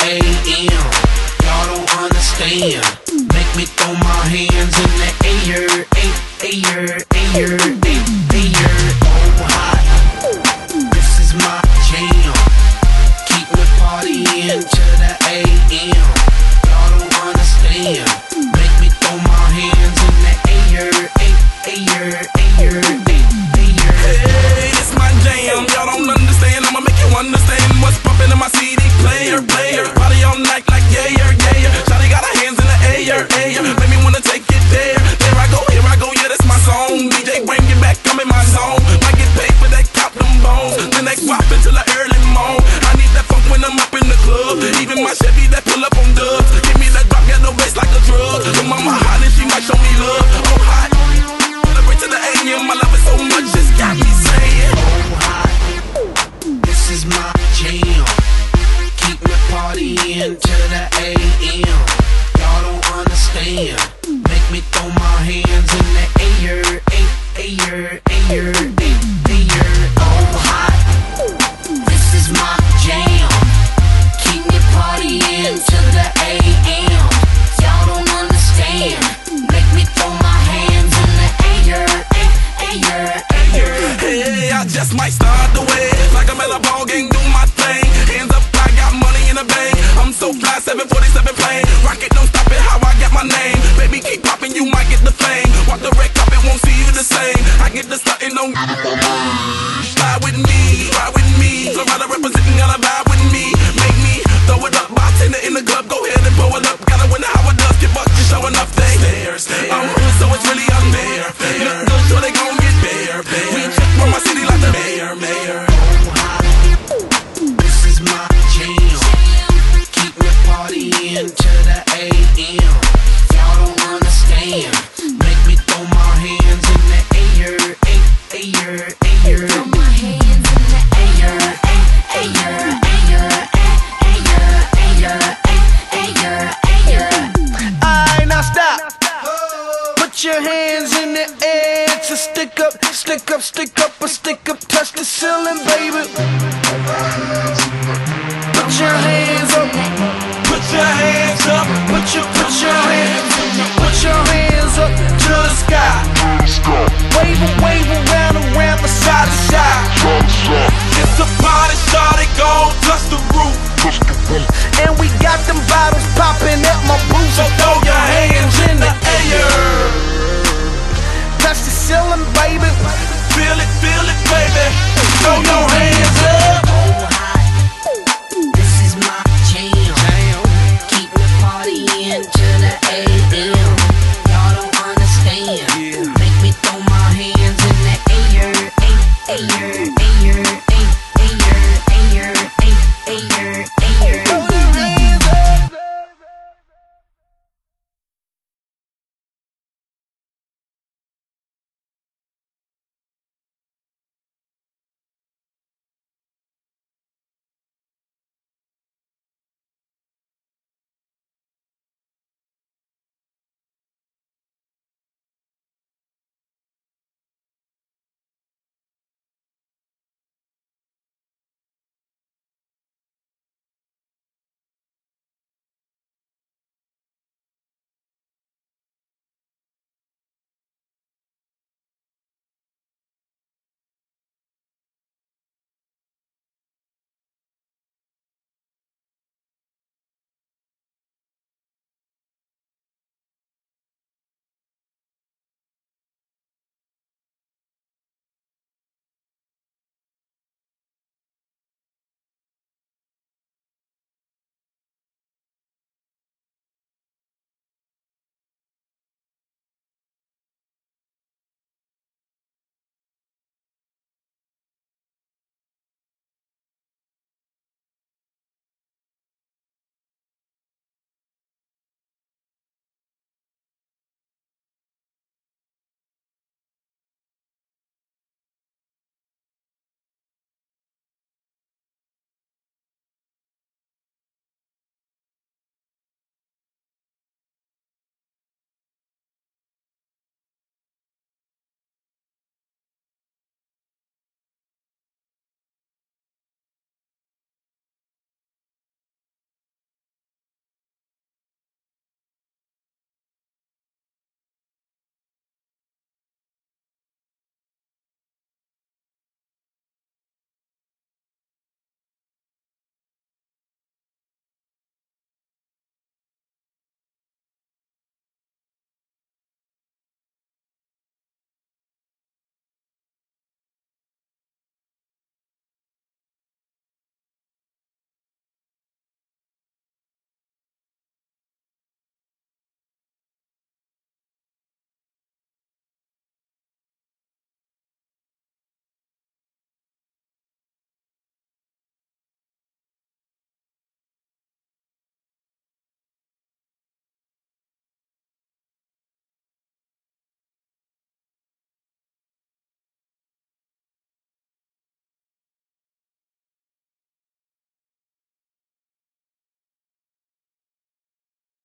a.m. Y'all don't understand. Make me throw my hands in the air, air, air, air, air, air. Oh, hot. This is my jam. Keep me partying to the a.m. Y'all don't understand. Damn. plotting on. Slide with me, ride with me. Florida representing, gotta vibe with me. Make me throw it up, bartender in the club. Go ahead and pull it up. Gotta wonder how it does. Get fucked. You showing enough they Stairs, stairs. I'm so it's really stick up, I stick up, touch the ceiling, baby. no, no.